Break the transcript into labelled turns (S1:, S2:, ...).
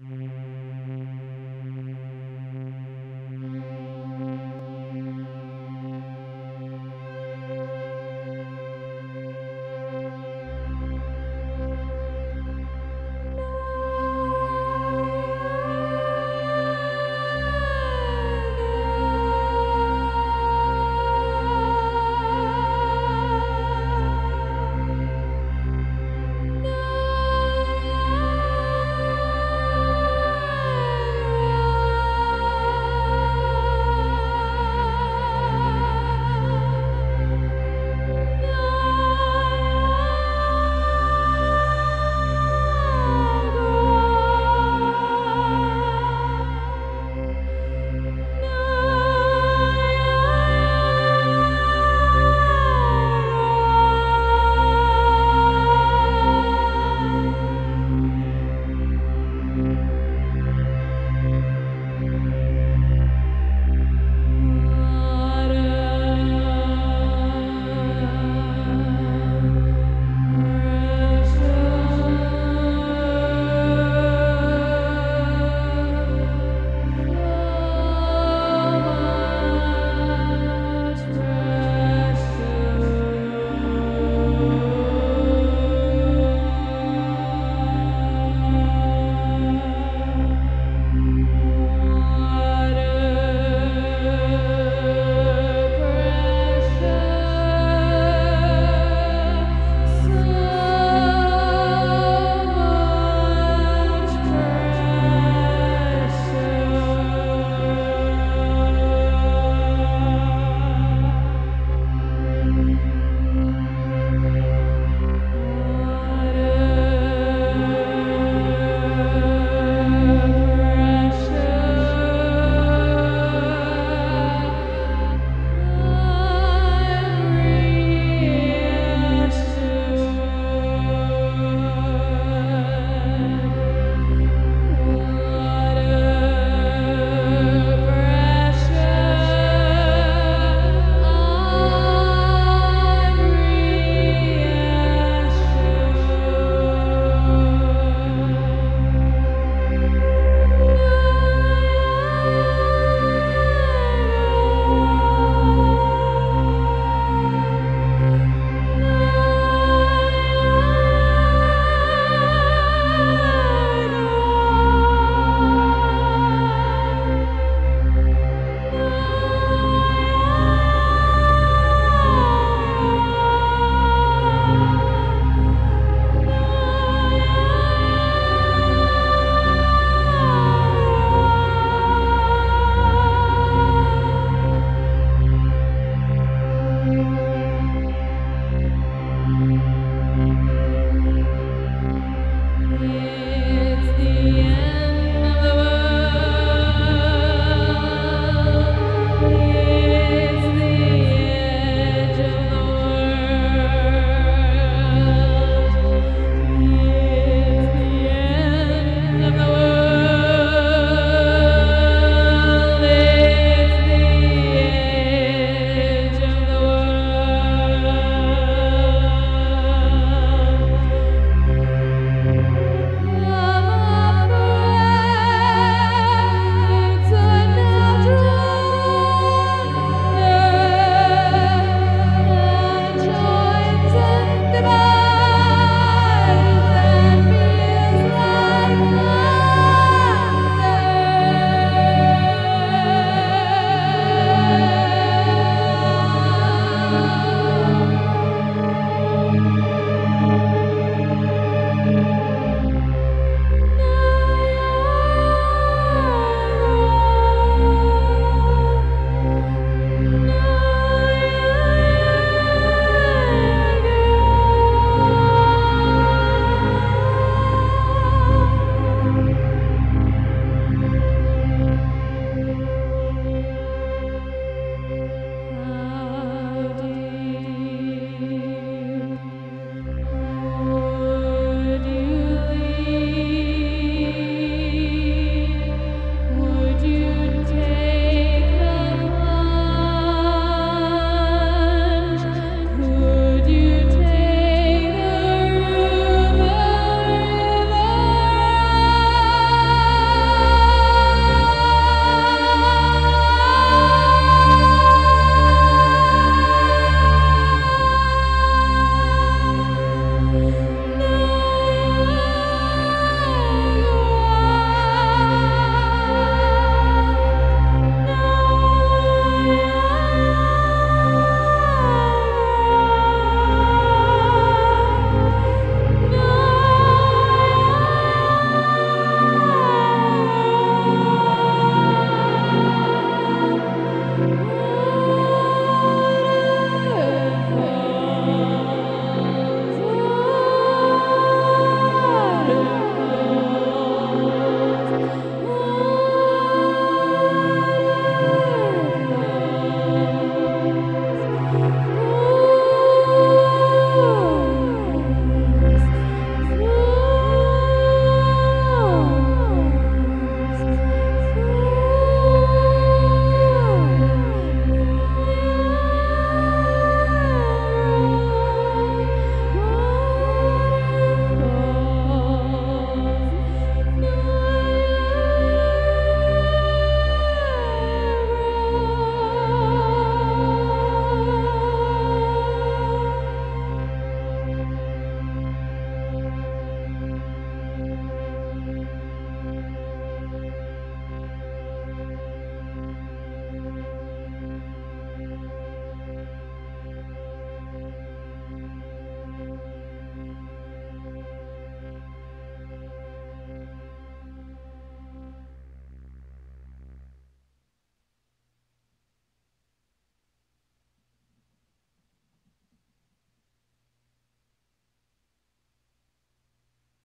S1: Mm.